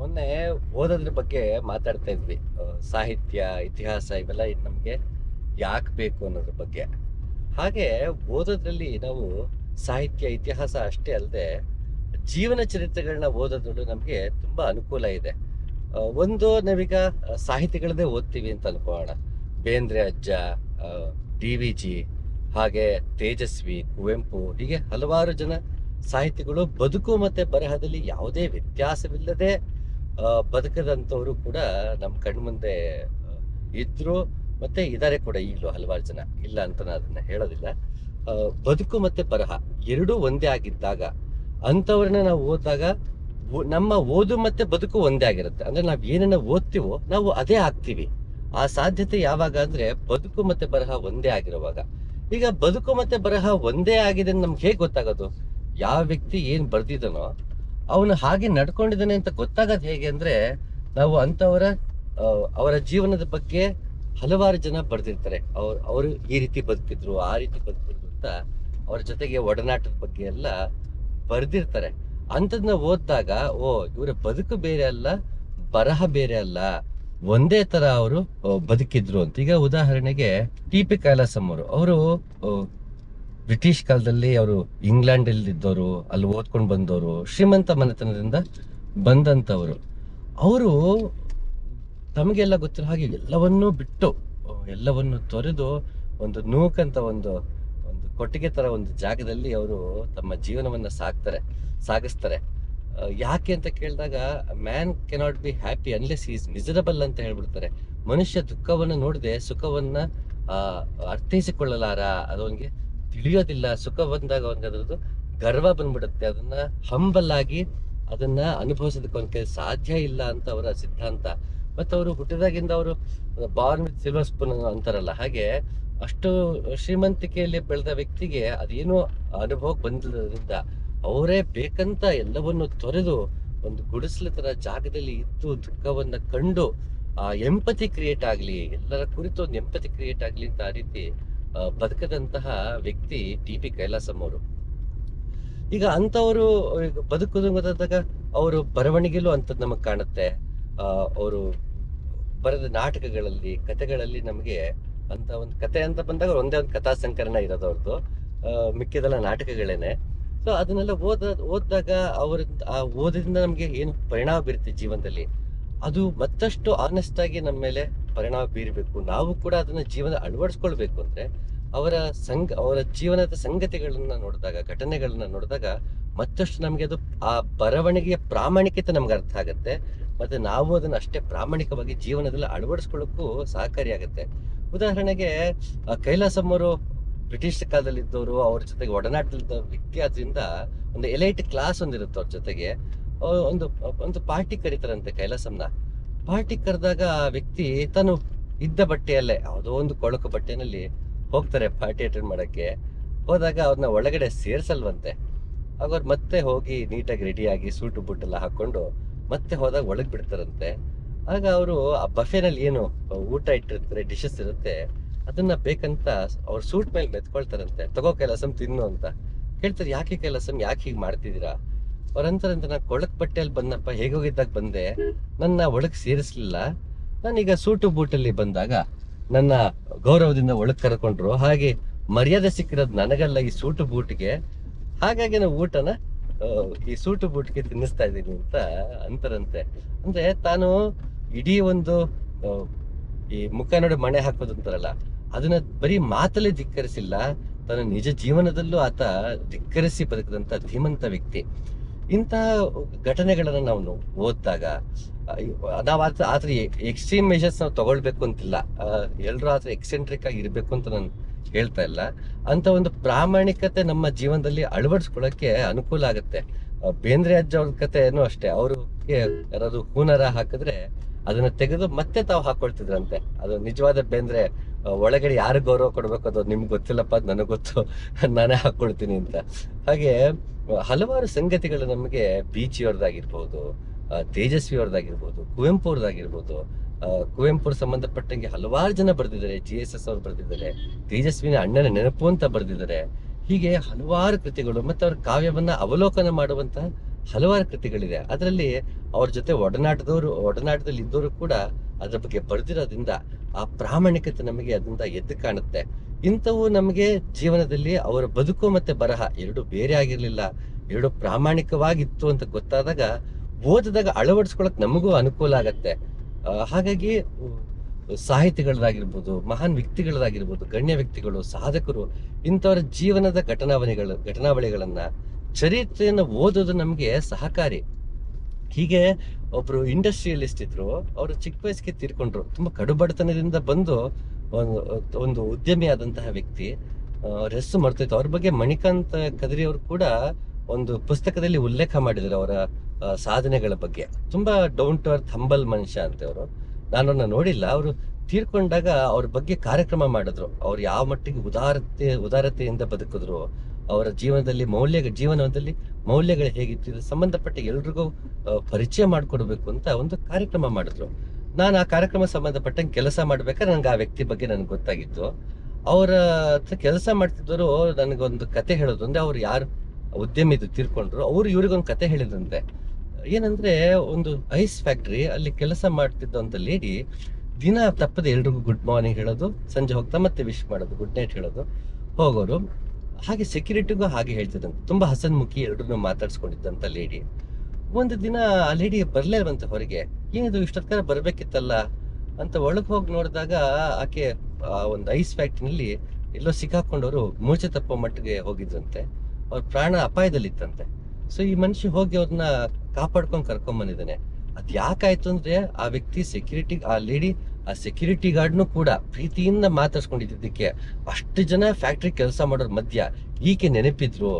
ಮೊನ್ನೆ ಓದೋದ್ರ ಬಗ್ಗೆ ಮಾತಾಡ್ತಾ ಇದ್ವಿ. ಸಾಹಿತ್ಯ, ಇತಿಹಾಸ ಇವೆಲ್ಲ ನಮಗೆ ಯಾಕೆ ಬೇಕು ಅನ್ನೋದ್ರ ಬಗ್ಗೆ. ಹಾಗೆ ಓದೋದ್ರಲ್ಲಿ ನಾವು ಸಾಹಿತ್ಯ, ಇತಿಹಾಸ ಅಷ್ಟೇ ಅಲ್ಲದೆ ಜೀವನ ಚರಿತ್ರೆಗಳನ್ನ ಓದೋದ್ರಲ್ಲೂ ನಮಗೆ ತುಂಬಾ ಅನುಕೂಲ ಇದೆ. ಒಂದು ನಾವೀಗ ಸಾಹಿತ್ಯಗಳದೇ ಓದ್ತೀವಿ ಅಂತ ಅನ್ಕೋಣ ಬೇಂದ್ರೆ ಅಜ್ಜ ಡಿ ವಿ ಜಿ, ಹಾಗೆ ತೇಜಸ್ವಿ, ಕುವೆಂಪು, ಹೀಗೆ ಹಲವಾರು ಜನ ಸಾಹಿತಿಗಳು ಬದುಕು ಮತ್ತೆ ಬರಹದಲ್ಲಿ ಯಾವುದೇ ವ್ಯತ್ಯಾಸವಿಲ್ಲದೆ ಬದುಕದಂಥವ್ರು ಕೂಡ ನಮ್ಮ ಕಣ್ಮುಂದೆ ಮುಂದೆ ಇದ್ರು ಮತ್ತೆ ಇದಾರೆ ಕೂಡ ಈಗಲೂ ಹಲವಾರು ಜನ. ಇಲ್ಲ ಅಂತ ನಾನು ಅದನ್ನ ಹೇಳೋದಿಲ್ಲ. ಬದುಕು ಮತ್ತೆ ಬರಹ ಎರಡೂ ಒಂದೇ ಆಗಿದ್ದಾಗ, ಅಂಥವ್ರನ್ನ ನಾವು ಓದಿದಾಗ ನಮ್ಮ ಓದು ಮತ್ತೆ ಬದುಕು ಒಂದೇ ಆಗಿರುತ್ತೆ. ಅಂದ್ರೆ ನಾವು ಏನನ್ನ ಓದ್ತೀವೋ ನಾವು ಅದೇ ಆಗ್ತೀವಿ. ಆ ಸಾಧ್ಯತೆ ಯಾವಾಗ ಅಂದ್ರೆ ಬದುಕು ಮತ್ತೆ ಬರಹ ಒಂದೇ ಆಗಿರುವಾಗ. ಈಗ ಬದುಕು ಮತ್ತೆ ಬರಹ ಒಂದೇ ಆಗಿದೆ ನಮ್ಗೆ ಹೇಗೆ ಗೊತ್ತಾಗೋದು? ಯಾವ ವ್ಯಕ್ತಿ ಏನ್ ಬರ್ದಿದ್ದಾನೋ ಅವನು ಹಾಗೆ ನಡ್ಕೊಂಡಿದ್ದಾನೆ ಅಂತ ಗೊತ್ತಾಗೋದು ಹೇಗೆ ಅಂದ್ರೆ, ನಾವು ಅಂತವರ ಅವರ ಜೀವನದ ಬಗ್ಗೆ ಹಲವಾರು ಜನ ಬರೆದಿರ್ತಾರೆ. ಅವ್ರು, ಅವರು ಈ ರೀತಿ ಬದುಕಿದ್ರು, ಆ ರೀತಿ ಬದುಕಿದ್ರು ಅಂತ ಅವ್ರ ಜೊತೆಗೆ ಒಡನಾಟದ ಬಗ್ಗೆ ಎಲ್ಲ ಬರ್ದಿರ್ತಾರೆ. ಅಂಥದನ್ನ ಓದಿದಾಗ, ಓ, ಇವರ ಬದುಕು ಬೇರೆ ಅಲ್ಲ, ಬರಹ ಬೇರೆ ಅಲ್ಲ, ಒಂದೇ ತರ ಅವರು ಬದುಕಿದ್ರು ಅಂತ. ಈಗ ಉದಾಹರಣೆಗೆ ಟಿ ಪಿ ಕೈಲಾಸಂ ಅವರು ಅವರು ಬ್ರಿಟಿಷ್ ಕಾಲದಲ್ಲಿ ಅವರು ಇಂಗ್ಲೆಂಡ್ ಇದ್ದವರು ಅಲ್ಲಿ ಓದ್ಕೊಂಡು ಬಂದವರು, ಶ್ರೀಮಂತ ಮನೆತನದಿಂದ ಬಂದಂತವರು ಅವರು ತಮಗೆಲ್ಲ ಗೊತ್ತಿರೋ ಹಾಗೆ ಎಲ್ಲವನ್ನೂ ಬಿಟ್ಟು, ಎಲ್ಲವನ್ನು ತೊರೆದು ಒಂದು ನೂಕಂತ ಒಂದು ಒಂದು ಕೊಟ್ಟಿಗೆ ತರ ಒಂದು ಜಾಗದಲ್ಲಿ ಅವರು ತಮ್ಮ ಜೀವನವನ್ನ ಸಾಕ್ತಾರೆ, ಸಾಗಿಸ್ತಾರೆ. ಯಾಕೆ ಅಂತ ಕೇಳಿದಾಗ man cannot be happy unless is miserable ಅಂತ ಹೇಳ್ಬಿಡ್ತಾರೆ. ಮನುಷ್ಯ ದುಃಖವನ್ನು ನೋಡದೆ ಸುಖವನ್ನ ಅರ್ಥೈಸಿಕೊಳ್ಳಲಾರ, ಅದು ಅವನಿಗೆ ತಿಳಿಯೋದಿಲ್ಲ, ಸುಖ ಬಂದಾಗ ಒಂದು ಅದರದ್ದು ಗರ್ವ ಬಂದ್ಬಿಡುತ್ತೆ. ಅದನ್ನ ಹಂಬಲ್ ಆಗಿ ಅದನ್ನ ಅನುಭವಿಸೋದಕ್ಕೆ ಅವನ ಕೈ ಸಾಧ್ಯ ಇಲ್ಲ ಅಂತ ಅವರ ಸಿದ್ಧಾಂತ. ಮತ್ತೆ ಅವರು ಹುಟ್ಟಿದಾಗಿಂದ ಅವರು ಬಾರ್ನ್ ವಿತ್ ಸಿಲ್ವರ್ ಸ್ಪೂನ್ ಅಂತಾರಲ್ಲ, ಹಾಗೆ ಅಷ್ಟು ಶ್ರೀಮಂತಿಕೆಯಲ್ಲಿ ಬೆಳೆದ ವ್ಯಕ್ತಿಗೆ ಅದೇನು ಅನುಭವಕ್ಕೆ ಬಂದಿರೋದ್ರಿಂದ ಅವರೇ ಬೇಕಂತ ಎಲ್ಲವನ್ನು ತೊರೆದು ಒಂದು ಗುಡಿಸಲ ತರ ಜಾಗದಲ್ಲಿ ಇದ್ದು ದುಃಖವನ್ನ ಕಂಡು ಆ ಎಂಪತಿ ಕ್ರಿಯೇಟ್ ಆಗಲಿ, ಎಲ್ಲರ ಕುರಿತು ಒಂದು ಎಂಪತಿ ಕ್ರಿಯೇಟ್ ಆಗಲಿ ಅಂತ ಆ ರೀತಿ ಬದುಕದಂತಹ ವ್ಯಕ್ತಿ ಟಿ ಪಿ ಕೈಲಾಸಂ ಅವರು ಈಗ ಅಂತವರು ಬದುಕುದು ಅವರು ಬರವಣಿಗೆಲೂ ಅಂಥದ್ದು ನಮಗೆ ಕಾಣುತ್ತೆ. ಅವರು ಬರೆದ ನಾಟಕಗಳಲ್ಲಿ, ಕಥೆಗಳಲ್ಲಿ ನಮಗೆ ಅಂತ ಒಂದು ಕತೆ ಅಂತ ಬಂದಾಗ ಒಂದೇ ಒಂದು ಕಥಾ ಸಂಕರಣ ಇರೋದು ಅವ್ರದ್ದು ಮಿಕ್ಕಿದೆಲ್ಲ ನಾಟಕಗಳೇನೆ. ಸೊ ಅದನ್ನೆಲ್ಲ ಓದ, ಓದಿದಾಗ ಅವ್ರ ಆ ಓದಿದಿಂದ ನಮಗೆ ಏನು ಪರಿಣಾಮ ಬೀರುತ್ತೆ ಜೀವನದಲ್ಲಿ? ಅದು ಮತ್ತಷ್ಟು ಆನೆಸ್ಟ್ ಆಗಿ ನಮ್ಮ ಮೇಲೆ ಪರಿಣಾಮ ಬೀರಬೇಕು. ನಾವು ಕೂಡ ಅದನ್ನು ಜೀವನ ಅಳವಡಿಸ್ಕೊಳ್ಬೇಕು ಅಂದರೆ ಅವರ ಸಂಗ ಅವರ ಜೀವನದ ಸಂಗತಿಗಳನ್ನು ನೋಡಿದಾಗ, ಘಟನೆಗಳನ್ನ ನೋಡಿದಾಗ ಮತ್ತಷ್ಟು ನಮಗೆ ಅದು ಆ ಬರವಣಿಗೆಯ ಪ್ರಾಮಾಣಿಕತೆ ನಮ್ಗೆ ಅರ್ಥ ಆಗುತ್ತೆ. ಮತ್ತು ನಾವು ಅದನ್ನು ಅಷ್ಟೇ ಪ್ರಾಮಾಣಿಕವಾಗಿ ಜೀವನದಲ್ಲಿ ಅಳವಡಿಸ್ಕೊಳ್ಳೋಕ್ಕೂ ಸಹಕಾರಿಯಾಗುತ್ತೆ ಉದಾಹರಣೆಗೆ ಕೈಲಾಸಮ್ಮರು ಬ್ರಿಟಿಷ್ ಕಾಲದಲ್ಲಿದ್ದವರು, ಅವ್ರ ಜೊತೆಗೆ ಒಡನಾಟದ ವ್ಯಕ್ತಿ ಒಂದು ಎಲೈಟ್ ಕ್ಲಾಸ್ ಒಂದಿರುತ್ತೆ ಅವ್ರ ಜೊತೆಗೆ. ಒಂದು ಒಂದು ಪಾರ್ಟಿ ಕರೀತಾರಂತೆ ಕೈಲಾಸಂನ ಪಾರ್ಟಿ ಕರೆದಾಗ ಆ ವ್ಯಕ್ತಿ ತಾನು ಇದ್ದ ಬಟ್ಟೆಯಲ್ಲೇ, ಯಾವುದೋ ಒಂದು ಕೊಳಕು ಬಟ್ಟೆನಲ್ಲಿ ಹೋಗ್ತಾರೆ ಪಾರ್ಟಿ ಅಟೆಂಡ್ ಮಾಡೋಕ್ಕೆ. ಹೋದಾಗ ಅವ್ರನ್ನ ಒಳಗಡೆ ಸೇರಿಸಲ್ವಂತೆ. ಅವ್ರು ಮತ್ತೆ ಹೋಗಿ ನೀಟಾಗಿ ರೆಡಿಯಾಗಿ ಸೂಟು ಬುಟ್ಟೆಲ್ಲ ಹಾಕ್ಕೊಂಡು ಮತ್ತೆ ಹೋದಾಗ ಒಳಗೆ ಬಿಡ್ತಾರಂತೆ. ಆಗ ಅವರು ಆ ಬಫೆನಲ್ಲಿ ಏನು ಊಟ ಇಟ್ಟಿರ್ತಾರೆ ಡಿಶಸ್ ಇರುತ್ತೆ, ಅದನ್ನು ಬೇಕಂತ ಅವ್ರ ಸೂಟ್ ಮೇಲೆ ಮೆತ್ಕೊಳ್ತಾರಂತೆ. ತಗೋ ಕೈಲಾಸಂ ತಿನ್ನು ಅಂತ. ಕೇಳ್ತಾರೆ, ಯಾಕೆ ಕೈಲಾಸಂ? ಯಾಕೆ ಹೀಗೆ ಮಾಡ್ತಿದ್ದೀರಾ? ಅವ್ರಂತಾರಂತ ನಾನು ಕೊಳಕ್ ಬಟ್ಟೆಯಲ್ಲಿ ಬಂದಪ್ಪ ಹೇಗೋಗಿದ್ದಾಗ ಬಂದೆ. ನನ್ನ ಒಳಗೆ ಸೇರಿಸ್ಲಿಲ್ಲ. ನಾನೀಗ ಸೂಟು ಬೂಟಲ್ಲಿ ಬಂದಾಗ ನನ್ನ ಗೌರವದಿಂದ ಒಳಗೆ ಕರ್ಕೊಂಡ್ರು. ಹಾಗೆ ಮರ್ಯಾದೆ ಸಿಕ್ಕಿರೋದು ನನಗಲ್ಲ ಈ ಸೂಟು ಬೂಟ್ಗೆ. ಹಾಗಾಗಿ ನಾವು ಊಟನ ಈ ಸೂಟು ಬೂಟ್ಗೆ ತಿನ್ನಿಸ್ತಾ ಇದ್ದೀನಿ ಅಂತ ಅಂತರಂತೆ. ಅಂದ್ರೆ ತಾನು ಇಡೀ ಒಂದು ಈ ಮುಖ ನೋಡಿ ಮಣೆ ಹಾಕೋದಂತಾರಲ್ಲ ಅದನ್ನ ಬರೀ ಮಾತಲ್ಲೇ ಧಿಕ್ಕರಿಸಿಲ್ಲ. ತನ್ನ ನಿಜ ಜೀವನದಲ್ಲೂ ಆತ ಧಿಕ್ಕರಿಸಿ ಬದುಕದಂತ ಧೀಮಂತ ವ್ಯಕ್ತಿ. ಇಂತಹ ಘಟನೆಗಳನ್ನ ನಾವು ಓದಿದಾಗ ನಾವು ಆತ ಆದ್ರೆ ಎಕ್ಸ್ಟ್ರೀಮ್ ಮೆಷರ್ಸ್ ನಾವು ತಗೊಳ್ಬೇಕು ಅಂತಿಲ್ಲ. ಎಲ್ಲರೂ ಆದ್ರೆ ಎಕ್ಸೆಂಟ್ರಿಕ್ ಆಗಿ ಇರ್ಬೇಕು ಅಂತ ನಾನು ಹೇಳ್ತಾ ಇಲ್ಲ. ಅಂತ ಒಂದು ಪ್ರಾಮಾಣಿಕತೆ ನಮ್ಮ ಜೀವನದಲ್ಲಿ ಅಳವಡಿಸ್ಕೊಳ್ಳೋಕೆ ಅನುಕೂಲ ಆಗುತ್ತೆ. ಬೇಂದ್ರೆ ಅಜ್ಜ ಅವ್ರ ಕಥೆನೂ ಅಷ್ಟೇ. ಅವ್ರಿಗೆ ಯಾರಾದ್ರು ಹೂನರ ಹಾಕಿದ್ರೆ ಅದನ್ನ ತೆಗೆದು ಮತ್ತೆ ತಾವು ಹಾಕೊಳ್ತಿದ್ರಂತೆ. ಅದು ನಿಜವಾದ ಬೇಂದ್ರೆ ಒಳಗಡೆ ಯಾರು ಗೌರವ ಕೊಡ್ಬೇಕು ಅದು ನಿಮ್ಗೆ ಗೊತ್ತಿಲ್ಲಪ್ಪ, ಅದು ನನಗೆ ಗೊತ್ತು, ನಾನೇ ಹಾಕೊಳ್ತೀನಿ ಅಂತ. ಹಾಗೆ ಹಲವಾರು ಸಂಗತಿಗಳು ನಮಗೆ ಬೀಚಿಯವ್ರದ್ದಾಗಿರ್ಬೋದು ತೇಜಸ್ವಿ ಅವ್ರದ್ದಾಗಿರ್ಬೋದು ಕುವೆಂಪು ಅವ್ರದ್ದಾಗಿರ್ಬೋದು ಕುವೆಂಪು ಸಂಬಂಧಪಟ್ಟಂಗೆ ಹಲವಾರು ಜನ ಬರೆದಿದ್ದಾರೆ. ಜಿ ಎಸ್ ಎಸ್ ಅವ್ರು ಬರೆದಿದ್ದಾರೆ. ತೇಜಸ್ವಿನ ಅಣ್ಣನ ನೆನಪು ಅಂತ ಬರೆದಿದ್ದಾರೆ. ಹೀಗೆ ಹಲವಾರು ಕೃತಿಗಳು ಮತ್ತೆ ಅವ್ರ ಕಾವ್ಯವನ್ನ ಅವಲೋಕನ ಮಾಡುವಂತಹ ಹಲವಾರು ಕೃತಿಗಳಿದೆ. ಅದರಲ್ಲಿ ಅವ್ರ ಜೊತೆ ಒಡನಾಟದವರು ಒಡನಾಟದಲ್ಲಿ ಇದ್ದವರು ಕೂಡ ಅದ್ರ ಬಗ್ಗೆ ಬರೆದಿರೋದ್ರಿಂದ ಆ ಪ್ರಾಮಾಣಿಕತೆ ನಮಗೆ ಅದರಿಂದ ಎದ್ದು ಕಾಣುತ್ತೆ. ಇಂಥವು ನಮಗೆ ಜೀವನದಲ್ಲಿ ಅವರ ಬದುಕು ಮತ್ತೆ ಬರಹ ಎರಡು ಬೇರೆ ಆಗಿರಲಿಲ್ಲ, ಎರಡು ಪ್ರಾಮಾಣಿಕವಾಗಿತ್ತು ಅಂತ ಗೊತ್ತಾದಾಗ ಓದಿದಾಗ ಅಳವಡಿಸ್ಕೊಳಕ್ ನಮಗೂ ಅನುಕೂಲ ಆಗತ್ತೆ. ಹಾಗಾಗಿ ಸಾಹಿತಿಗಳದಾಗಿರ್ಬೋದು ಮಹಾನ್ ವ್ಯಕ್ತಿಗಳದಾಗಿರ್ಬೋದು ಗಣ್ಯ ವ್ಯಕ್ತಿಗಳು, ಸಾಧಕರು, ಇಂಥವರ ಜೀವನದ ಘಟನಾವಳಿಗಳು ಘಟನಾವಳಿಗಳನ್ನ, ಚರಿತ್ರೆಯನ್ನು ಓದೋದು ನಮಗೆ ಸಹಕಾರಿ. ಹೀಗೆ ಒಬ್ರು ಇಂಡಸ್ಟ್ರಿಯಲಿಸ್ಟ್ ಇದ್ರು ಅವರು ಚಿಕ್ಕ ವಯಸ್ಸಿಗೆ ತೀರ್ಕೊಂಡ್ರು, ತುಂಬಾ ಕಡುಬಡತನದಿಂದ ಬಂದು ಒಂದು ಒಂದು ಉದ್ಯಮಿ ಆದಂತಹ ವ್ಯಕ್ತಿ ಅವ್ರ ಹೆಸರು ಅವ್ರ ಬಗ್ಗೆ ಮಣಿಕಾಂತ್ ಕದರಿ ಅವರು ಕೂಡ ಒಂದು ಪುಸ್ತಕದಲ್ಲಿ ಉಲ್ಲೇಖ ಮಾಡಿದ್ರು ಅವರ ಸಾಧನೆಗಳ ಬಗ್ಗೆ. ತುಂಬಾ ಡೌನ್ ಟು ಅರ್ತ್, ಹಂಬಲ್ ಮನುಷ್ಯ ಅಂತ ಅವರು ನಾನು ಅವ್ರನ್ನ ನೋಡಿಲ್ಲ. ಅವರು ತೀರ್ಕೊಂಡಾಗ ಅವ್ರ ಬಗ್ಗೆ ಕಾರ್ಯಕ್ರಮ ಮಾಡಿದ್ರು. ಅವ್ರು ಯಾವ ಮಟ್ಟಿಗೆ ಉದಾರತೆ, ಉದಾರತೆಯಿಂದ ಬದುಕಿದ್ರು. ಅವರ ಜೀವನದಲ್ಲಿ ಮೌಲ್ಯ, ಜೀವನದಲ್ಲಿ ಮೌಲ್ಯಗಳು ಹೇಗಿತ್ತು ಸಂಬಂಧಪಟ್ಟ ಎಲ್ರಿಗೂ ಪರಿಚಯ ಮಾಡಿಕೊಡ್ಬೇಕು ಅಂತ ಒಂದು ಕಾರ್ಯಕ್ರಮ ಮಾಡಿದ್ರು. ನಾನು ಆ ಕಾರ್ಯಕ್ರಮ ಸಂಬಂಧಪಟ್ಟಂಗೆ ಕೆಲಸ ಮಾಡ್ಬೇಕಾದ್ರೆ ನನಗೆ ಆ ವ್ಯಕ್ತಿ ಬಗ್ಗೆ ನನಗೆ ಗೊತ್ತಾಗಿತ್ತು. ಅವರ ಹತ್ರ ಕೆಲಸ ಮಾಡ್ತಿದ್ದವರು ನನಗೊಂದು ಕತೆ ಹೇಳೋದು ಅಂದ್ರೆ ಅವ್ರು ಯಾರು ಉದ್ಯಮಿ ಇದು ತೀರ್ಕೊಂಡ್ರು, ಅವ್ರು ಇವ್ರಿಗೊಂದು ಕತೆ ಹೇಳಿದ್ರಂತೆ. ಏನಂದ್ರೆ ಒಂದು ಐಸ್ ಫ್ಯಾಕ್ಟ್ರಿ ಅಲ್ಲಿ ಕೆಲಸ ಮಾಡ್ತಿದ್ದ ಒಂದು ಲೇಡಿ ದಿನ ತಪ್ಪದೆ ಎಲ್ರಿಗೂ ಗುಡ್ ಮಾರ್ನಿಂಗ್ ಹೇಳೋದು, ಸಂಜೆ ಹೋಗ್ತಾ ಮತ್ತೆ ವಿಶ್ ಮಾಡೋದು, ಗುಡ್ ನೈಟ್ ಹೇಳೋದು, ಹೋಗೋರು. ಹಾಗೆ ಸೆಕ್ಯೂರಿಟಿಗೂ ಹಾಗೆ ಹೇಳ್ತಿದ್ದಂತೆ ತುಂಬಾ ಹಸನ್ಮುಖಿ ಎಲ್ರನ್ನೂ ಮಾತಾಡ್ಸ್ಕೊಂಡಿದ್ದಂತ ಲೇಡಿ. ಒಂದು ದಿನ ಆ ಲೇಡಿ ಬಂತೆ ಹೊರಗೆ. ಏನಿದು ಇಷ್ಟೊತ್ತರ ಬರಬೇಕಿತ್ತಲ್ಲ ಅಂತ ಒಳಗೆ ಹೋಗಿ ನೋಡಿದಾಗ ಆಕೆ ಒಂದು ಐಸ್ ಫ್ಯಾಕ್ಟ್ರಿನಲ್ಲಿ ಎಲ್ಲೋ ಸಿಕ್ಕಾಕೊಂಡವರು ಮೂರ್ಛೆ ತಪ್ಪೋ ಮಟ್ಟಿಗೆ ಹೋಗಿದ್ರಂತೆ. ಅವ್ರ ಪ್ರಾಣ ಅಪಾಯದಲ್ಲಿತ್ತಂತೆ. ಸೊ ಈ ಮನುಷ್ಯ ಹೋಗಿ ಅವ್ರನ್ನ ಕಾಪಾಡ್ಕೊಂಡು ಕರ್ಕೊಂಡ್ ಅದು ಅದ್ ಯಾಕಾಯ್ತು ಅಂದ್ರೆ ಆ ವ್ಯಕ್ತಿ ಸೆಕ್ಯೂರಿಟಿ ಆ ಲೇಡಿ ಆ ಸೆಕ್ಯೂರಿಟಿ ಗಾರ್ಡ್ನು ಕೂಡ ಪ್ರೀತಿಯಿಂದ ಮಾತಾಡ್ಸ್ಕೊಂಡಿದ್ದಕ್ಕೆ ಅಷ್ಟು ಜನ ಫ್ಯಾಕ್ಟ್ರಿ ಕೆಲಸ ಮಾಡೋರ್ ಮಧ್ಯ ಈಕೆ ನೆನಪಿದ್ರು.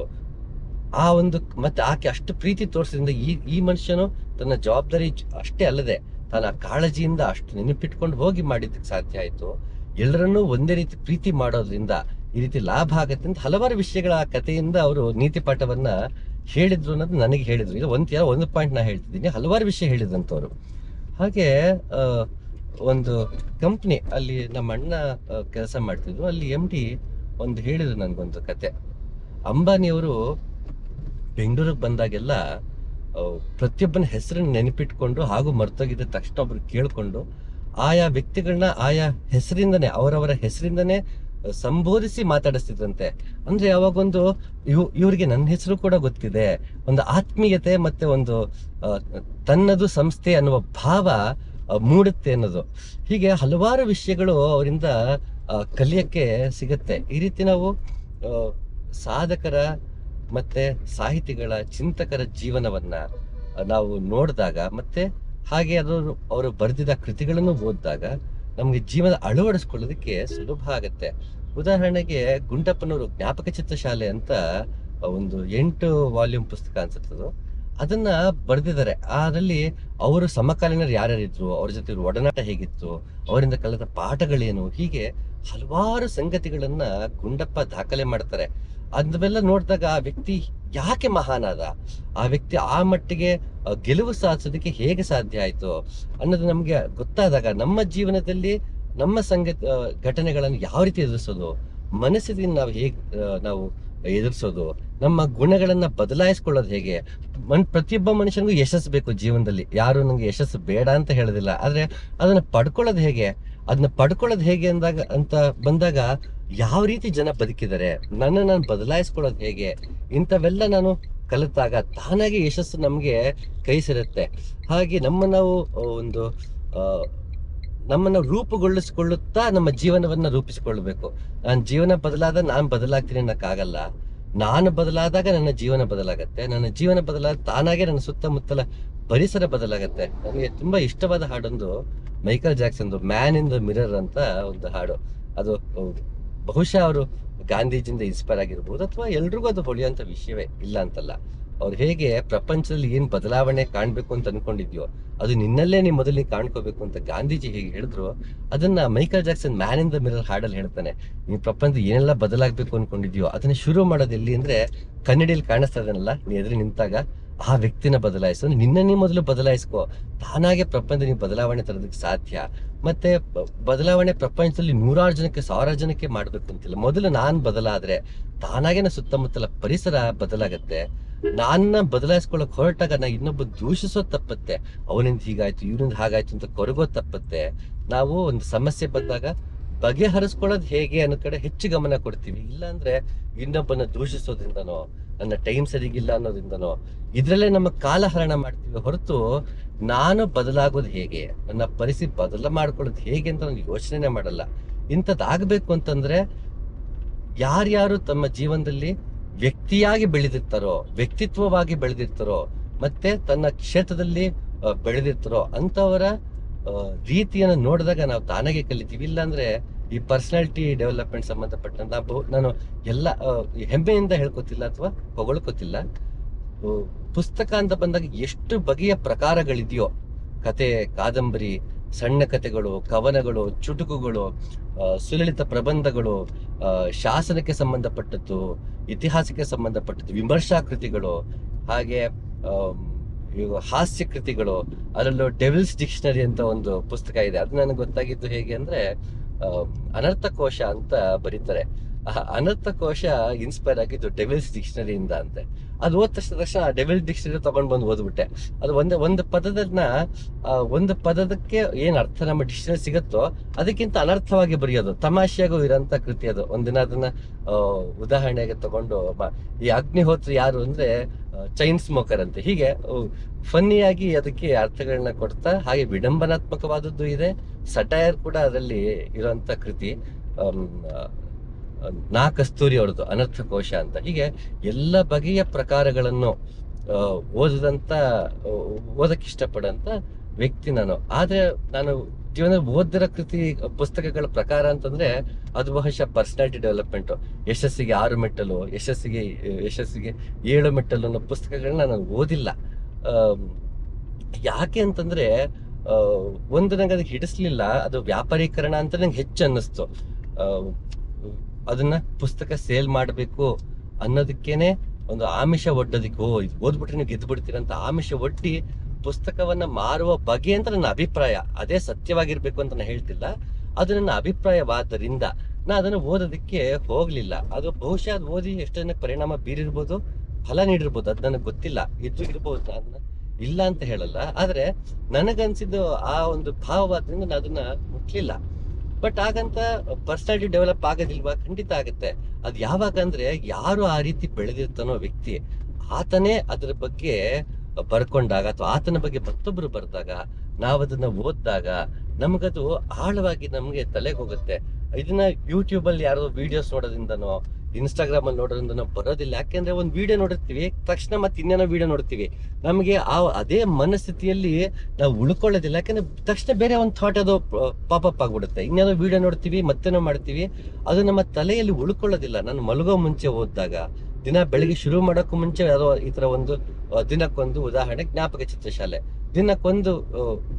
ಆ ಒಂದು ಮತ್ತೆ ಆಕೆ ಅಷ್ಟು ಪ್ರೀತಿ ತೋರಿಸಿದ್ರಿಂದ ಈ ಈ ಮನುಷ್ಯನು ತನ್ನ ಜವಾಬ್ದಾರಿ ಅಷ್ಟೇ ಅಲ್ಲದೆ ತನ್ನ ಕಾಳಜಿಯಿಂದ ಅಷ್ಟು ನೆನಪಿಟ್ಕೊಂಡು ಹೋಗಿ ಮಾಡಿದ್ದಕ್ಕೆ ಸಾಧ್ಯ ಆಯಿತು. ಎಲ್ಲರನ್ನೂ ಒಂದೇ ರೀತಿ ಪ್ರೀತಿ ಮಾಡೋದ್ರಿಂದ ಈ ರೀತಿ ಲಾಭ ಆಗತ್ತೆ ಅಂತ ಹಲವಾರು ವಿಷಯಗಳ ಆ ಕಥೆಯಿಂದ ಅವರು ನೀತಿ ಪಾಠವನ್ನ ಹೇಳಿದ್ರು ಅನ್ನೋದು ನನಗೆ ಹೇಳಿದ್ರು. ಇದು ಒಂದು ಒಂದು ಪಾಯಿಂಟ್ ನಾ ಹೇಳ್ತಿದ್ದೀನಿ. ಹಲವಾರು ವಿಷಯ ಹೇಳಿದಂಥವ್ರು ಹಾಗೆ ಒಂದು ಕಂಪ್ನಿ ಅಲ್ಲಿ ನಮ್ಮ ಅಣ್ಣ ಕೆಲಸ ಮಾಡ್ತಿದ್ರು. ಅಲ್ಲಿ ಎಂ ಡಿ ಒಂದು ಹೇಳಿದ್ರು ನನಗೊಂದು ಕತೆ. ಅಂಬಾನಿಯವರು ಬೆಂಗಳೂರಿಗೆ ಬಂದಾಗೆಲ್ಲ ಪ್ರತಿಯೊಬ್ಬನ ಹೆಸರನ್ನ ನೆನಪಿಟ್ಕೊಂಡು ಹಾಗೂ ಮರ್ತೋಗಿದ್ದ ತಕ್ಷಣ ಒಬ್ರು ಕೇಳಿಕೊಂಡು, ಆಯಾ ವ್ಯಕ್ತಿಗಳನ್ನ ಆಯಾ ಹೆಸರಿಂದನೇ, ಅವರವರ ಹೆಸರಿಂದನೇ ಸಂಬೋಧಿಸಿ ಮಾತಾಡಿಸ್ತಿದ್ರಂತೆ. ಅಂದ್ರೆ ಯಾವಾಗೊಂದು ಇವ್, ಇವ್ರಿಗೆ ನನ್ನ ಹೆಸರು ಕೂಡ ಗೊತ್ತಿದೆ. ಒಂದು ಆತ್ಮೀಯತೆ ಮತ್ತೆ ಒಂದು ತನ್ನದು ಸಂಸ್ಥೆ ಅನ್ನುವ ಭಾವ ಮೂಡುತ್ತೆ ಅನ್ನೋದು. ಹೀಗೆ ಹಲವಾರು ವಿಷಯಗಳು ಅವರಿಂದ ಕಲಿಯಕ್ಕೆ ಸಿಗತ್ತೆ. ಈ ರೀತಿ ನಾವು ಸಾಧಕರ ಮತ್ತೆ ಸಾಹಿತಿಗಳ ಚಿಂತಕರ ಜೀವನವನ್ನ ನಾವು ನೋಡಿದಾಗ ಮತ್ತೆ ಹಾಗೆ ಅದು ಅವರು ಬರೆದಿದ್ದ ಕೃತಿಗಳನ್ನು ಓದಿದಾಗ ನಮಗೆ ಜೀವನ ಅಳವಡಿಸ್ಕೊಳ್ಳೋದಕ್ಕೆ ಸುಲಭ ಆಗತ್ತೆ. ಉದಾಹರಣೆಗೆ ಗುಂಡಪ್ಪನವರು ಜ್ಞಾಪಕ ಚಿತ್ರಶಾಲೆ ಅಂತ ಒಂದು ಎಂಟು ವಾಲ್ಯೂಮ್ ಪುಸ್ತಕ ಅನ್ಸುತ್ತದು. ಅದನ್ನ ಬರೆದಿದ್ದಾರೆ. ಅದರಲ್ಲಿ ಅವರು ಸಮಕಾಲೀನರು ಯಾರ್ಯಾರಿದ್ರು? ಅವ್ರ ಜೊತೆ ಒಡನಾಟ ಹೇಗಿತ್ತು? ಅವರಿಂದ ಕಲಿತ ಪಾಠಗಳೇನು? ಹೀಗೆ ಹಲವಾರು ಸಂಗತಿಗಳನ್ನ ಗುಂಡಪ್ಪ ದಾಖಲೆ ಮಾಡ್ತಾರೆ. ಅದನ್ನೆಲ್ಲ ನೋಡಿದಾಗ ಆ ವ್ಯಕ್ತಿ ಯಾಕೆ ಮಹಾನಾದ? ಆ ವ್ಯಕ್ತಿ ಆ ಮಟ್ಟಿಗೆ ಗೆಲುವು ಸಾಧಿಸೋದಕ್ಕೆ ಹೇಗೆ ಸಾಧ್ಯ ಆಯಿತು ಅನ್ನೋದು ನಮಗೆ ಗೊತ್ತಾದಾಗ ನಮ್ಮ ಜೀವನದಲ್ಲಿ ನಮ್ಮ ಸಂಗತಿ ಘಟನೆಗಳನ್ನು ಯಾವ ರೀತಿ ಎದುರಿಸೋದು ಮನಸ್ಸಿನ ನಾವು ಹೇಗೆ ನಾವು ಎದುರಿಸೋದು, ನಮ್ಮ ಗುಣಗಳನ್ನ ಬದಲಾಯಿಸ್ಕೊಳ್ಳೋದು ಹೇಗೆ? ಮನ್, ಪ್ರತಿಯೊಬ್ಬ ಮನುಷ್ಯನಿಗೂ ಯಶಸ್ಸು ಬೇಕು ಜೀವನದಲ್ಲಿ. ಯಾರು ನಂಗೆ ಯಶಸ್ಸು ಬೇಡ ಅಂತ ಹೇಳೋದಿಲ್ಲ. ಆದ್ರೆ ಅದನ್ನ ಪಡ್ಕೊಳ್ಳೋದು ಹೇಗೆ? ಅದನ್ನ ಪಡ್ಕೊಳ್ಳೋದು ಹೇಗೆ ಅಂದಾಗ, ಅಂತ ಬಂದಾಗ ಯಾವ ರೀತಿ ಜನ ಬದುಕಿದ್ದಾರೆ ನನ್ನ ನಾನು ಬದಲಾಯಿಸ್ಕೊಳ್ಳೋದು ಹೇಗೆ, ಇಂಥವೆಲ್ಲ ನಾನು ಕಲಿತಾಗ ತಾನಾಗಿ ಯಶಸ್ಸು ನಮಗೆ ಕೈ ಸೇರುತ್ತೆ. ಹಾಗೆ ನಮ್ಮ ನಾವು ಒಂದು ನಮ್ಮನ್ನು ರೂಪುಗೊಳಿಸಿಕೊಳ್ಳುತ್ತಾ ನಮ್ಮ ಜೀವನವನ್ನ ರೂಪಿಸಿಕೊಳ್ಳಬೇಕು. ನಾನು ಜೀವನ ಬದಲಾದ ನಾನು ಬದಲಾಗ್ತೀನಿ ಅನ್ನೋಕ್ಕಾಗಲ್ಲ. ನಾನು ಬದಲಾದಾಗ ನನ್ನ ಜೀವನ ಬದಲಾಗತ್ತೆ. ನನ್ನ ಜೀವನ ಬದಲಾದ ತಾನಾಗೆ ನನ್ನ ಸುತ್ತಮುತ್ತಲ ಪರಿಸರ ಬದಲಾಗತ್ತೆ. ನನಗೆ ತುಂಬಾ ಇಷ್ಟವಾದ ಹಾಡೊಂದು ಮೈಕಲ್ ಜಾಕ್ಸನ್ದು ಮ್ಯಾನ್ ಇನ್ ದ ಮಿರರ್ ಅಂತ ಒಂದು ಹಾಡು. ಅದು ಬಹುಶಃ ಅವರು ಗಾಂಧೀಜಿಯಿಂದ ಇನ್ಸ್ಪೈರ್ ಆಗಿರ್ಬೋದು ಅಥವಾ ಎಲ್ರಿಗೂ ಅದು ಹೊಳೆಯುವಂಥ ವಿಷಯವೇ ಇಲ್ಲ ಅಂತಲ್ಲ. ಅವ್ರು ಹೇಗೆ ಪ್ರಪಂಚದಲ್ಲಿ ಏನು ಬದಲಾವಣೆ ಕಾಣಬೇಕು ಅಂತ ಅನ್ಕೊಂಡಿದ್ಯೋ, ಅದು ನಿನ್ನಲ್ಲೇ ನೀ ಮೊದಲಿಗೆ ಕಾಣ್ಕೋಬೇಕು ಅಂತ ಗಾಂಧೀಜಿ ಹೇಗೆ ಹೇಳಿದ್ರು, ಅದನ್ನ Michael Jackson man in the mirror ಹಾಡಲ್ಲಿ ಹೇಳ್ತಾನೆ. ನೀವು ಪ್ರಪಂಚ ಏನೆಲ್ಲ ಬದಲಾಗಬೇಕು ಅನ್ಕೊಂಡಿದ್ಯೋ, ಅದನ್ನ ಶುರು ಮಾಡೋದು ಎಲ್ಲಿ ಅಂದ್ರೆ ಕನ್ನಡಿಯಲ್ಲಿ ಕಾಣಿಸ್ತಾ ಇದನ್ನಲ್ಲ ನೀ ಎದುರು ನಿಂತಾಗ ಆ ವ್ಯಕ್ತಿನ ಬದಲಾಯಿಸು. ನಿನ್ನನ್ನೇ ಮೊದಲು ಬದಲಾಯಿಸ್ಕೋ. ತಾನಾಗೆ ಪ್ರಪಂಚ ನೀವು ಬದಲಾವಣೆ ತರೋದಕ್ಕೆ ಸಾಧ್ಯ. ಮತ್ತೆ ಬದಲಾವಣೆ ಪ್ರಪಂಚದಲ್ಲಿ ನೂರಾರು ಜನಕ್ಕೆ, ಸಾವಿರಾರು ಜನಕ್ಕೆ ಮಾಡ್ಬೇಕು ಅಂತಿಲ್ಲ. ಮೊದಲು ನಾನು ಬದಲಾದ್ರೆ ತಾನಾಗೆ ನನ್ನ ಸುತ್ತಮುತ್ತಲ ಪರಿಸರ ಬದಲಾಗತ್ತೆ. ನಾನ್ನ ಬದಲಾಯಿಸ್ಕೊಳ್ಳೋಕೆ ಹೊರಟಾಗ ನಾ ಇನ್ನೊಬ್ಬ ದೂಷಿಸೋ ತಪ್ಪತ್ತೆ. ಅವನಿಂದ ಹೀಗಾಯ್ತು, ಇವನಿಂದ ಹಾಗಾಯ್ತು ಅಂತ ಕೊರಗೋ ತಪ್ಪತ್ತೆ. ನಾವು ಒಂದು ಸಮಸ್ಯೆ ಬಂದಾಗ ಬಗೆಹರಿಸ್ಕೊಳ್ಳೋದು ಹೇಗೆ ಅನ್ನೋ ಕಡೆ ಹೆಚ್ಚು ಗಮನ ಕೊಡ್ತೀವಿ. ಇಲ್ಲಾಂದ್ರೆ ಇನ್ನೊಬ್ಬನ ದೂಷಿಸೋದ್ರಿಂದನೋ ನನ್ನ ಟೈಮ್ ಸರಿಗಿಲ್ಲ ಅನ್ನೋದ್ರಿಂದನೋ, ಇದ್ರಲ್ಲೇ ನಮ್ಮ ಕಾಲಹರಣ ಮಾಡ್ತೀವಿ ಹೊರತು ನಾನು ಬದಲಾಗೋದು ಹೇಗೆ? ನನ್ನ ಪರಿಸ್ಥಿತಿ ಬದಲ ಮಾಡ್ಕೊಳ್ಳೋದು ಹೇಗೆ ಅಂತ ನಾನು ಯೋಚನೆ ಮಾಡಲ್ಲ. ಇಂಥದ್ದಾಗಬೇಕು ಅಂತಂದ್ರೆ, ಯಾರ್ಯಾರು ತಮ್ಮ ಜೀವನದಲ್ಲಿ ವ್ಯಕ್ತಿಯಾಗಿ ಬೆಳೆದಿರ್ತಾರೋ, ವ್ಯಕ್ತಿತ್ವವಾಗಿ ಬೆಳೆದಿರ್ತಾರೋ, ಮತ್ತೆ ತನ್ನ ಕ್ಷೇತ್ರದಲ್ಲಿ ಬೆಳೆದಿರ್ತಾರೋ, ಅಂತವರ ರೀತಿಯನ್ನು ನೋಡಿದಾಗ ನಾವು ತಾನಾಗೆ ಕಲಿತೀವಿ. ಇಲ್ಲಾಂದ್ರೆ ಈ ಪರ್ಸನಾಲಿಟಿ ಡೆವಲಪ್ಮೆಂಟ್ ಸಂಬಂಧಪಟ್ಟಂತ ಬಹು- ನಾನು ಎಲ್ಲ ಹೆಮ್ಮೆಯಿಂದ ಹೇಳ್ಕೊತಿಲ್ಲ ಅಥವಾ ಹೊಗಳ್ಕೊತಿಲ್ಲ. ಪುಸ್ತಕ ಅಂತ ಬಂದಾಗ ಎಷ್ಟು ಬಗೆಯ ಪ್ರಕಾರಗಳಿದೆಯೋ, ಕತೆ, ಕಾದಂಬರಿ, ಸಣ್ಣ ಕಥೆಗಳು ಕವನಗಳು, ಚುಟುಕುಗಳು ಸುಲಲಿತ ಪ್ರಬಂಧಗಳು ಶಾಸನಕ್ಕೆ ಸಂಬಂಧಪಟ್ಟದ್ದು, ಇತಿಹಾಸಕ್ಕೆ ಸಂಬಂಧಪಟ್ಟದ್ದು, ವಿಮರ್ಶಾ ಕೃತಿಗಳು, ಹಾಗೆ ಹಾಸ್ಯ ಕೃತಿಗಳು, ಅದರಲ್ಲೂ ಡೆವಿಲ್ಸ್ ಡಿಕ್ಷನರಿ ಅಂತ ಒಂದು ಪುಸ್ತಕ ಇದೆ. ಅದು ನನಗೆ ಗೊತ್ತಾಗಿದ್ದು ಹೇಗೆ ಅಂದ್ರೆ ಅನರ್ಥಕೋಶ ಅಂತ ಬರೀತಾರೆ. ಆ ಅನರ್ಥಕೋಶ ಇನ್ಸ್ಪೈರ್ ಆಗಿದ್ದು ಡೆವಿಲ್ಸ್ ಡಿಕ್ಷನರಿಯಿಂದ ಅಂತೆ. ಅದು ಓದ ತಕ್ಷಣ ತಕ್ಷಣ ಡೆವಿಲ್ ಡಿಕ್ಷನರಿ ತಗೊಂಡ್ ಬಂದು ಓದ್ಬಿಟ್ಟೆ. ಅದು ಒಂದೇ, ಒಂದು ಪದದನ್ನ ಒಂದು ಪದದಕ್ಕೆ ಏನ್ ಅರ್ಥ ನಮ್ಮ ಡಿಕ್ಷನರಿ ಸಿಗುತ್ತೋ ಅದಕ್ಕಿಂತ ಅನರ್ಥವಾಗಿ ಬರೆಯೋದು. ತಮಾಷೆಯಾಗೂ ಇರೋಂಥ ಕೃತಿ ಅದು. ಒಂದಿನ ಅದನ್ನ ಉದಾಹರಣೆಗೆ ತಗೊಂಡು ಈ ಅಗ್ನಿಹೋತ್ರಿ ಯಾರು ಅಂದ್ರೆ ಚೈನ್ ಸ್ಮೋಕರ್ ಅಂತ. ಹೀಗೆ ಫನ್ನಿಯಾಗಿ ಅದಕ್ಕೆ ಅರ್ಥಗಳನ್ನ ಕೊಡ್ತಾ, ಹಾಗೆ ವಿಡಂಬನಾತ್ಮಕವಾದದ್ದು ಇದೆ. ಸಟೈರ್ ಕೂಡ ಅದರಲ್ಲಿ ಇರುವಂತ ಕೃತಿ. ನಾ ಕಸ್ತೂರಿ ಅವ್ರದ್ದು ಅನರ್ಥಕೋಶ ಅಂತ. ಹೀಗೆ ಎಲ್ಲ ಬಗೆಯ ಪ್ರಕಾರಗಳನ್ನು ಓದದಂತ ಓದಕ್ಕೆ ಇಷ್ಟಪಡಂತ ವ್ಯಕ್ತಿ ನಾನು. ಆದ್ರೆ ನಾನು ಜೀವನ ಓದಿರ ಕೃತಿ, ಪುಸ್ತಕಗಳ ಪ್ರಕಾರ ಅಂತಂದ್ರೆ ಅದು ಬಹುಶಃ ಪರ್ಸನಾಲಿಟಿ ಡೆವಲಪ್ಮೆಂಟ್. ಯಶಸ್ಸಿಗೆ ಆರು ಮೆಟ್ಟಲು, ಯಶಸ್ಸಿಗೆ ಯಶಸ್ಸಿಗೆ ಏಳು ಮೆಟ್ಟಲು ಅನ್ನೋ ಪುಸ್ತಕಗಳನ್ನ ನಾನು ಓದಿಲ್ಲ. ಯಾಕೆ ಅಂತಂದ್ರೆ ಒಂದು ನಂಗೆ ಅದಕ್ಕೆ ಹಿಡಿಸ್ಲಿಲ್ಲ, ಅದು ವ್ಯಾಪಾರೀಕರಣ ಅಂತ ನಂಗೆ ಹೆಚ್ಚು ಅನ್ನಿಸ್ತು. ಅದನ್ನ ಪುಸ್ತಕ ಸೇಲ್ ಮಾಡಬೇಕು ಅನ್ನೋದಕ್ಕೇನೆ ಒಂದು ಆಮಿಷ ಒಡ್ಡೋದಕ್ಕೆ ಓ, ಇದು ಓದ್ಬಿಟ್ರೆ ನೀವು ಗೆದ್ದು ಬಿಡ್ತೀರ ಅಂತ ಆಮಿಷ ಒಡ್ಡಿ ಪುಸ್ತಕವನ್ನ ಮಾರುವ ಬಗೆ ಅಂತ ನನ್ನ ಅಭಿಪ್ರಾಯ. ಅದೇ ಸತ್ಯವಾಗಿರ್ಬೇಕು ಅಂತ ನಾನು ಹೇಳ್ತಿಲ್ಲ. ಅದು ನನ್ನ ಅಭಿಪ್ರಾಯವಾದ್ದರಿಂದ ನಾ ಅದನ್ನು ಓದೋದಕ್ಕೆ ಹೋಗ್ಲಿಲ್ಲ. ಅದು ಬಹುಶಃ ಅದು ಓದಿ ಎಷ್ಟು ಜನಕ್ಕೆ ಪರಿಣಾಮ ಬೀರಿರ್ಬೋದು, ಫಲ ನೀಡಿರ್ಬೋದು, ಅದು ನನಗೆ ಗೊತ್ತಿಲ್ಲ. ಇದ್ದು ಇರ್ಬೋದು ಅದನ್ನ ಇಲ್ಲ ಅಂತ ಹೇಳಲ್ಲ. ಆದ್ರೆ ನನಗನ್ಸಿದ್ದು ಆ ಒಂದು ಭಾವವಾದ್ರಿಂದ ನಾನು ಅದನ್ನ ಮುಟ್ಲಿಲ್ಲ. ಬಟ್ ಹಾಗಂತ ಪರ್ಸನಾಲಿಟಿ ಡೆವಲಪ್ ಆಗೋದಿಲ್ವಾ? ಖಂಡಿತ ಆಗುತ್ತೆ. ಅದು ಯಾವಾಗ ಅಂದ್ರೆ ಯಾರು ಆ ರೀತಿ ಬೆಳೆದಿರ್ತಾನೋ ವ್ಯಕ್ತಿ, ಆತನೇ ಅದ್ರ ಬಗ್ಗೆ ಬರ್ಕೊಂಡಾಗ ಅಥವಾ ಆತನ ಬಗ್ಗೆ ಮತ್ತೊಬ್ರು ಬರ್ದಾಗ ನಾವು ಅದನ್ನ ಓದಿದಾಗ ನಮಗದು ಆಳವಾಗಿ ನಮಗೆ ತಲೆಗೆ ಹೋಗುತ್ತೆ. ಇದನ್ನ ಯೂಟ್ಯೂಬಲ್ಲಿ ಯಾರೋ ವಿಡಿಯೋಸ್ ನೋಡೋದ್ರಿಂದನೋ ಇನ್ಸ್ಟಾಗ್ರಾಮ್ ಅಲ್ಲಿ ನೋಡೋದ್ರಿಂದನೋ ಬರೋದಿಲ್ಲ. ಯಾಕೆಂದ್ರೆ ಒಂದು ವಿಡಿಯೋ ನೋಡಿರ್ತೀವಿ, ತಕ್ಷಣ ಮತ್ತೆ ಇನ್ನೇನೋ ವಿಡಿಯೋ ನೋಡ್ತೀವಿ. ನಮಗೆ ಆ ಅದೇ ಮನಸ್ಥಿತಿಯಲ್ಲಿ ನಾವು ಉಳ್ಕೊಳ್ಳೋದಿಲ್ಲ. ಯಾಕಂದ್ರೆ ತಕ್ಷಣ ಬೇರೆ ಒಂದು ಥಾಟ್ ಅದು ಪಾಪಪ್ ಆಗ್ಬಿಡುತ್ತೆ. ಇನ್ನೇನೋ ವಿಡಿಯೋ ನೋಡ್ತೀವಿ, ಮತ್ತೇನೋ ಮಾಡ್ತೀವಿ. ಅದು ನಮ್ಮ ತಲೆಯಲ್ಲಿ ಉಳ್ಕೊಳ್ಳೋದಿಲ್ಲ. ನಾನು ಮಲಗೋ ಮುಂಚೆ ಓದಿದಾಗ ದಿನ ಬೆಳಿಗ್ಗೆ ಶುರು ಮಾಡೋಕ್ಕೂ ಮುಂಚೆ ಯಾವುದೋ ಈ ತರ ಒಂದು, ದಿನಕ್ಕೊಂದು ಉದಾಹರಣೆ, ಜ್ಞಾಪಕ ಚಿತ್ರಶಾಲೆ. ದಿನಕ್ಕೊಂದು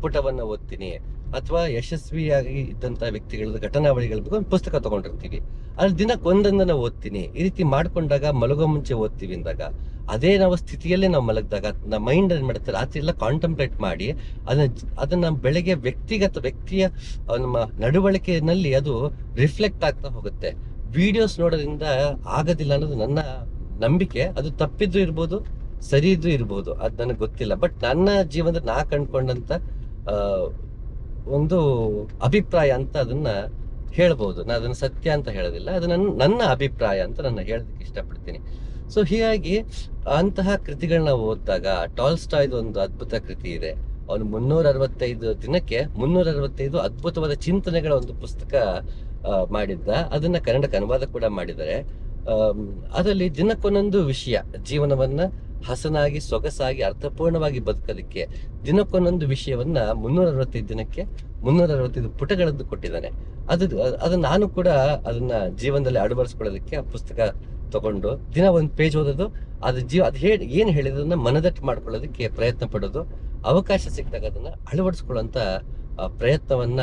ಪುಟವನ್ನ ಓದ್ತೀನಿ. ಅಥವಾ ಯಶಸ್ವಿಯಾಗಿ ಇದ್ದಂತ ವ್ಯಕ್ತಿಗಳ ಘಟನಾವಳಿಗಳ ಬಗ್ಗೆ ಒಂದು ಪುಸ್ತಕ ತಗೊಂಡಿರ್ತೀವಿ. ಅಲ್ಲಿ ದಿನಕ್ಕೊಂದನ್ನ ಓದ್ತೀನಿ. ಈ ರೀತಿ ಮಾಡ್ಕೊಂಡಾಗ, ಮಲಗೋ ಮುಂಚೆ ಓದ್ತೀವಿ ಅಂದಾಗ, ಅದೇ ನಾವು ಸ್ಥಿತಿಯಲ್ಲೇ ನಾವು ಮಲಗಿದಾಗ, ನಮ್ಮ ಮೈಂಡ್ ಏನ್ ಮಾಡುತ್ತೆ ರಾತ್ರಿ ಎಲ್ಲ ಕಾಂಟಂಪ್ಲೇಟ್ ಮಾಡಿ, ಅದನ್ನ ಅದನ್ನ ಬೆಳಗ್ಗೆ ವ್ಯಕ್ತಿಗತ ವ್ಯಕ್ತಿಯ ನಮ್ಮ ನಡವಳಿಕೆಯಲ್ಲಿ ಅದು ರಿಫ್ಲೆಕ್ಟ್ ಆಗ್ತಾ ಹೋಗುತ್ತೆ. ವಿಡಿಯೋಸ್ ನೋಡೋದ್ರಿಂದ ಆಗೋದಿಲ್ಲ ಅನ್ನೋದು ನನ್ನ ನಂಬಿಕೆ. ಅದು ತಪ್ಪಿದ್ದು ಇರ್ಬೋದು ಸರಿ ಇದ್ದು ಇರ್ಬೋದು, ಅದು ನನಗೆ ಗೊತ್ತಿಲ್ಲ. ಬಟ್ ನನ್ನ ಜೀವನದಲ್ಲಿ ನಾ ಕಂಡ್ಕೊಂಡಂತ ಒಂದು ಅಭಿಪ್ರಾಯ ಅಂತ ಅದನ್ನ ಹೇಳ್ಬೋದು. ನಾನು ಅದನ್ನ ಸತ್ಯ ಅಂತ ಹೇಳೋದಿಲ್ಲ. ಅದು ನನ್ನ ನನ್ನ ಅಭಿಪ್ರಾಯ ಅಂತ ನಾನು ಹೇಳೋದಕ್ಕೆ ಇಷ್ಟಪಡ್ತೀನಿ. ಸೊ ಹೀಗಾಗಿ ಅಂತಹ ಕೃತಿಗಳನ್ನ ಓದಿದಾಗ ಟಾಲ್ಸ್ಟಾಯ್ದು ಒಂದು ಅದ್ಭುತ ಕೃತಿ ಇದೆ. ಅವನು ಮುನ್ನೂರ ಅರವತ್ತೈದು ದಿನಕ್ಕೆ ಮುನ್ನೂರ ಅರವತ್ತೈದು ಅದ್ಭುತವಾದ ಚಿಂತನೆಗಳ ಒಂದು ಪುಸ್ತಕ ಮಾಡಿದ್ದ. ಅದನ್ನ ಕನ್ನಡಕ್ಕೆ ಅನುವಾದ ಕೂಡ ಮಾಡಿದ್ದಾರೆ. ಅದರಲ್ಲಿ ದಿನಕ್ಕೊಂದೊಂದು ವಿಷಯ, ಜೀವನವನ್ನ ಹಸನಾಗಿ ಸೊಗಸಾಗಿ ಅರ್ಥಪೂರ್ಣವಾಗಿ ಬದುಕಲಿಕ್ಕೆ ದಿನಕ್ಕೊಂದೊಂದು ವಿಷಯವನ್ನ ಮುನ್ನೂರ ಅರವತ್ತೈದು ದಿನಕ್ಕೆ ಮುನ್ನೂರ ಅರವತ್ತೈದು ಪುಟಗಳದ್ದು ಕೊಟ್ಟಿದ್ದಾನೆ. ಅದು ಅದು ನಾನು ಕೂಡ ಅದನ್ನ ಜೀವನದಲ್ಲಿ ಅಳವಡಿಸ್ಕೊಳ್ಳೋದಕ್ಕೆ ಆ ಪುಸ್ತಕ ತಗೊಂಡು ದಿನ ಒಂದು ಪೇಜ್ ಓದೋದು ಅದು ಜೀವ ಅದು ಹೇಳಿ ಏನು ಹೇಳಿದ್ರನ್ನ ಮನದಟ್ಟು ಮಾಡ್ಕೊಳ್ಳೋದಕ್ಕೆ ಪ್ರಯತ್ನ ಪಡೋದು ಅವಕಾಶ ಸಿಕ್ಕಿದಾಗ ಅದನ್ನ ಅಳವಡಿಸ್ಕೊಳ್ಳೋಂತ ಆ, ಪ್ರಯತ್ನವನ್ನ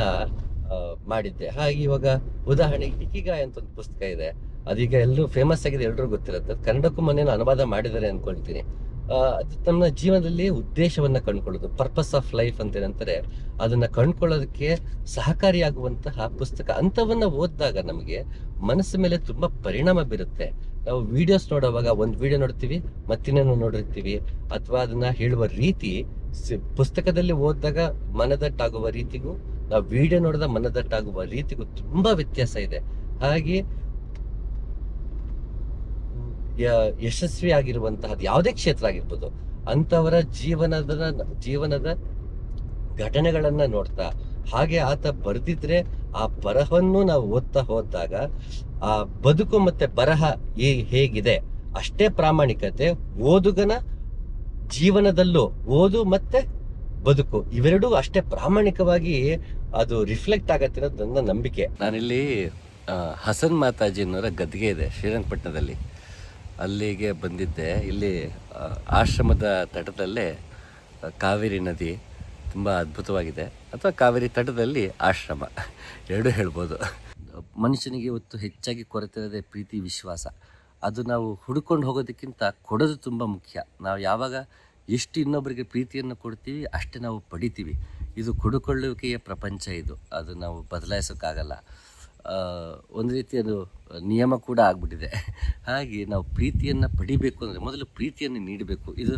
ಮಾಡಿದ್ದೆ. ಹಾಗೆ ಇವಾಗ ಉದಾಹರಣೆಗೆ ಇಕಿಗಾಯ್ ಅಂತ ಒಂದು ಪುಸ್ತಕ ಇದೆ. ಅದೀಗ ಎಲ್ಲರೂ ಫೇಮಸ್ ಆಗಿದೆ ಎಲ್ರಿಗೂ ಗೊತ್ತಿರುತ್ತೆ. ಕನ್ನಡಕ್ಕೂ ಮೊನ್ನೆ ಅನುವಾದ ಮಾಡಿದ್ದಾರೆ ಅನ್ಕೊಳ್ತೀನಿ. ಅದು ತನ್ನ ಜೀವನದಲ್ಲಿ ಉದ್ದೇಶವನ್ನ ಕಂಡುಕೊಳ್ಳೋದು ಪರ್ಪಸ್ ಆಫ್ ಲೈಫ್ ಅಂತ ಏನಂತಾರೆ, ಅದನ್ನ ಕಂಡುಕೊಳ್ಳೋದಕ್ಕೆ ಸಹಕಾರಿಯಾಗುವಂತಹ ಪುಸ್ತಕ. ಅಂತವನ್ನ ಓದಿದಾಗ ನಮಗೆ ಮನಸ್ಸು ಮೇಲೆ ತುಂಬಾ ಪರಿಣಾಮ ಬೀರುತ್ತೆ. ನಾವು ವಿಡಿಯೋಸ್ ನೋಡುವಾಗ ಒಂದು ವಿಡಿಯೋ ನೋಡ್ತೀವಿ, ಮತ್ತಿನ್ನೇನು ನೋಡಿರ್ತೀವಿ, ಅಥವಾ ಅದನ್ನ ಹೇಳುವ ರೀತಿ ಪುಸ್ತಕದಲ್ಲಿ ಓದಿದಾಗ ಮನದಟ್ಟಾಗುವ ರೀತಿಗೂ ನಾವು ವಿಡಿಯೋ ನೋಡಿದ ಮನದಟ್ಟಾಗುವ ರೀತಿಗೂ ತುಂಬಾ ವ್ಯತ್ಯಾಸ ಇದೆ. ಹಾಗೆ ಯಶಸ್ವಿ ಆಗಿರುವಂತಹದ್ದು ಯಾವುದೇ ಕ್ಷೇತ್ರ ಆಗಿರ್ಬೋದು ಅಂತವರ ಜೀವನದ ಜೀವನದ ಘಟನೆಗಳನ್ನ ನೋಡ್ತಾ, ಹಾಗೆ ಆತ ಬರೆದಿದ್ರೆ ಆ ಬರಹವನ್ನು ನಾವು ಓದ್ತಾ ಹೋದಾಗ, ಆ ಬದುಕು ಮತ್ತೆ ಬರಹ ಏ ಹೇಗಿದೆ, ಅಷ್ಟೇ ಪ್ರಾಮಾಣಿಕತೆ, ಓದುಗನ ಜೀವನದಲ್ಲೂ ಓದು ಮತ್ತೆ ಬದುಕು, ಇವೆರಡೂ ಅಷ್ಟೇ ಪ್ರಾಮಾಣಿಕವಾಗಿ ಅದು ರಿಫ್ಲೆಕ್ಟ್ ಆಗತ್ತೆ ಅನ್ನೋದು ನನ್ನ ನಂಬಿಕೆ. ನಾನಿಲ್ಲಿ ಹಸನ್ ಮಾತಾಜಿ ಅನ್ನೋರ ಗದ್ಗೆ ಇದೆ, ಶ್ರೀರಂಗಪಟ್ಟಣದಲ್ಲಿ. ಅಲ್ಲಿಗೆ ಬಂದಿದ್ದೆ. ಇಲ್ಲಿ ಆಶ್ರಮದ ತಟದಲ್ಲೇ ಕಾವೇರಿ ನದಿ ತುಂಬ ಅದ್ಭುತವಾಗಿದೆ. ಅಥವಾ ಕಾವೇರಿ ತಟದಲ್ಲಿ ಆಶ್ರಮ. ಎರಡೂ ಹೇಳ್ಬೋದು. ಮನುಷ್ಯನಿಗೆ ಇವತ್ತು ಹೆಚ್ಚಾಗಿ ಕೊರತೆ ಇರೋದೇ ಪ್ರೀತಿ, ವಿಶ್ವಾಸ. ಅದು ನಾವು ಹುಡ್ಕೊಂಡು ಹೋಗೋದಕ್ಕಿಂತ ಕೊಡೋದು ತುಂಬ ಮುಖ್ಯ. ನಾವು ಯಾವಾಗ ಎಷ್ಟು ಇನ್ನೊಬ್ಬರಿಗೆ ಪ್ರೀತಿಯನ್ನು ಕೊಡ್ತೀವಿ, ಅಷ್ಟೇ ನಾವು ಪಡಿತೀವಿ. ಇದು ಕುಡುಕೊಳ್ಳುವಿಕೆಯ ಪ್ರಪಂಚ ಇದು. ಅದು ನಾವು ಬದಲಾಯಿಸೋಕ್ಕಾಗಲ್ಲ. ಒಂದು ರೀತಿ ಅದು ನಿಯಮ ಕೂಡ ಆಗ್ಬಿಟ್ಟಿದೆ. ಹಾಗೆ ನಾವು ಪ್ರೀತಿಯನ್ನು ಪಡಿಬೇಕು ಅಂದರೆ ಮೊದಲು ಪ್ರೀತಿಯನ್ನು ನೀಡಬೇಕು. ಇದು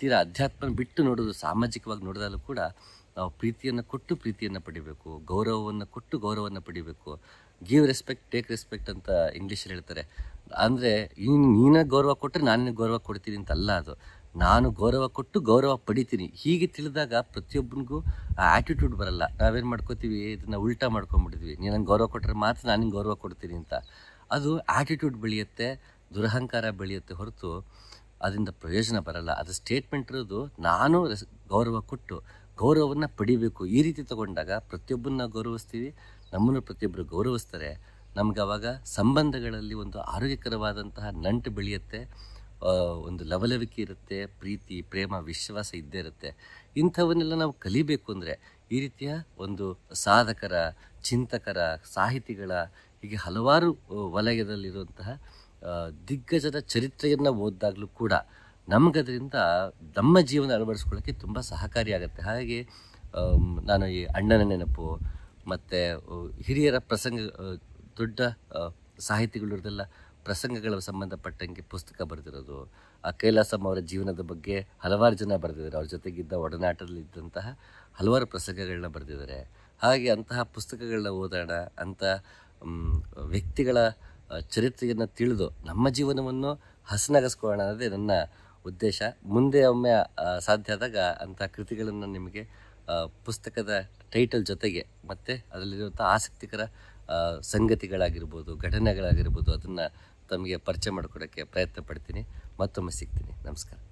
ತೀರಾ ಅಧ್ಯಾತ್ಮ ಬಿಟ್ಟು ನೋಡೋದು ಸಾಮಾಜಿಕವಾಗಿ ನೋಡಿದಾಗಲೂ ಕೂಡ ನಾವು ಪ್ರೀತಿಯನ್ನು ಕೊಟ್ಟು ಪ್ರೀತಿಯನ್ನು ಪಡಿಬೇಕು. ಗೌರವವನ್ನು ಕೊಟ್ಟು ಗೌರವವನ್ನು ಪಡಿಬೇಕು. ಗಿವ್ ರೆಸ್ಪೆಕ್ಟ್ ಟೇಕ್ ರೆಸ್ಪೆಕ್ಟ್ ಅಂತ ಇಂಗ್ಲೀಷಲ್ಲಿ ಹೇಳ್ತಾರೆ. ಅಂದರೆ ನೀನು ಗೌರವ ಕೊಟ್ಟರೆ ನಾನು ಗೌರವ ಕೊಡ್ತೀನಿ ಅಂತ ಅಲ್ಲ ಅದು. ನಾನು ಗೌರವ ಕೊಟ್ಟು ಗೌರವ ಪಡಿತೀನಿ. ಹೀಗೆ ತಿಳಿದಾಗ ಪ್ರತಿಯೊಬ್ಬನಿಗೂ ಆ ಆ್ಯಟಿಟ್ಯೂಡ್ ಬರಲ್ಲ. ನಾವೇನು ಮಾಡ್ಕೋತೀವಿ? ಇದನ್ನು ಉಲ್ಟಾ ಮಾಡ್ಕೊಂಬಿಡ್ತೀವಿ ನೀನು ನಂಗೆ ಗೌರವ ಕೊಟ್ಟರೆ ಮಾತ್ರ ನಾನು ನಿಂಗೆ ಗೌರವ ಕೊಡ್ತೀನಿ ಅಂತ. ಅದು ಆ್ಯಟಿಟ್ಯೂಡ್ ಬೆಳೆಯುತ್ತೆ, ದುರಹಂಕಾರ ಬೆಳೆಯುತ್ತೆ ಹೊರತು ಅದರಿಂದ ಪ್ರಯೋಜನ ಬರಲ್ಲ. ಅದು ಸ್ಟೇಟ್ಮೆಂಟ್ ಇರೋದು ನಾನು ಗೌರವ ಕೊಟ್ಟು ಗೌರವವನ್ನು ಪಡಿಬೇಕು. ಈ ರೀತಿ ತಗೊಂಡಾಗ ಪ್ರತಿಯೊಬ್ಬನ ಗೌರವಿಸ್ತೀವಿ, ನಮ್ಮನ್ನು ಪ್ರತಿಯೊಬ್ಬರು ಗೌರವಿಸ್ತಾರೆ. ನಮ್ಗೆ ಅವಾಗ ಸಂಬಂಧಗಳಲ್ಲಿ ಒಂದು ಆರೋಗ್ಯಕರವಾದಂತಹ ನಂಟು ಬೆಳೆಯುತ್ತೆ. ಒಂದು ಲವಲವಿಕೆ ಇರುತ್ತೆ, ಪ್ರೀತಿ, ಪ್ರೇಮ, ವಿಶ್ವಾಸ ಇದ್ದೇ ಇರುತ್ತೆ. ಇಂಥವನ್ನೆಲ್ಲ ನಾವು ಕಲಿಬೇಕು ಅಂದರೆ ಈ ರೀತಿಯ ಒಂದು ಸಾಧಕರ, ಚಿಂತಕರ, ಸಾಹಿತಿಗಳ ಹೀಗೆ ಹಲವಾರು ವಲಯದಲ್ಲಿರುವಂತಹ ದಿಗ್ಗಜದ ಚರಿತ್ರೆಯನ್ನು ಓದಿದಾಗಲೂ ಕೂಡ ನಮಗದರಿಂದ ನಮ್ಮ ಜೀವನ ಅಳವಡಿಸ್ಕೊಳ್ಳೋಕ್ಕೆ ತುಂಬ ಸಹಕಾರಿಯಾಗುತ್ತೆ ಹಾಗೆ ನಾನು ಈ ಅಣ್ಣನ ನೆನಪು, ಮತ್ತು ಹಿರಿಯರ ಪ್ರಸಂಗ ದೊಡ್ಡ ಸಾಹಿತಿಗಳಿರೋದೆಲ್ಲ ಪ್ರಸಂಗಗಳ ಸಂಬಂಧಪಟ್ಟಂಗೆ ಪುಸ್ತಕ ಬರೆದಿರೋದು, ಆ ಕೈಲಾಸಂ ಅವರ ಜೀವನದ ಬಗ್ಗೆ ಹಲವಾರು ಜನ ಬರೆದಿದ್ದಾರೆ. ಅವ್ರ ಜೊತೆಗಿದ್ದ ಒಡನಾಟದಲ್ಲಿದ್ದಂತಹ ಹಲವಾರು ಪ್ರಸಂಗಗಳನ್ನ ಬರೆದಿದ್ದಾರೆ. ಹಾಗೆ ಅಂತಹ ಪುಸ್ತಕಗಳನ್ನ ಓದೋಣ, ಅಂತ ವ್ಯಕ್ತಿಗಳ ಚರಿತ್ರೆಯನ್ನು ತಿಳಿದು ನಮ್ಮ ಜೀವನವನ್ನು ಹಸನಗಸ್ಕೊಳ್ಳೋಣ ಅನ್ನೋದೇ ನನ್ನ ಉದ್ದೇಶ. ಮುಂದೆ ಒಮ್ಮೆ ಸಾಧ್ಯ ಆದಾಗ ಅಂಥ ಕೃತಿಗಳನ್ನು ನಿಮಗೆ ಪುಸ್ತಕದ ಟೈಟಲ್ ಜೊತೆಗೆ ಮತ್ತು ಅದರಲ್ಲಿರುವಂಥ ಆಸಕ್ತಿಕರ ಸಂಗತಿಗಳಾಗಿರ್ಬೋದು, ಘಟನೆಗಳಾಗಿರ್ಬೋದು, ಅದನ್ನು ತಮಗೆ ಪರಿಚಯ ಮಾಡಿಕೊಡೋಕ್ಕೆ ಪ್ರಯತ್ನ ಪಡ್ತೀನಿ. ಮತ್ತೊಮ್ಮೆ ಸಿಗ್ತೀನಿ. ನಮಸ್ಕಾರ.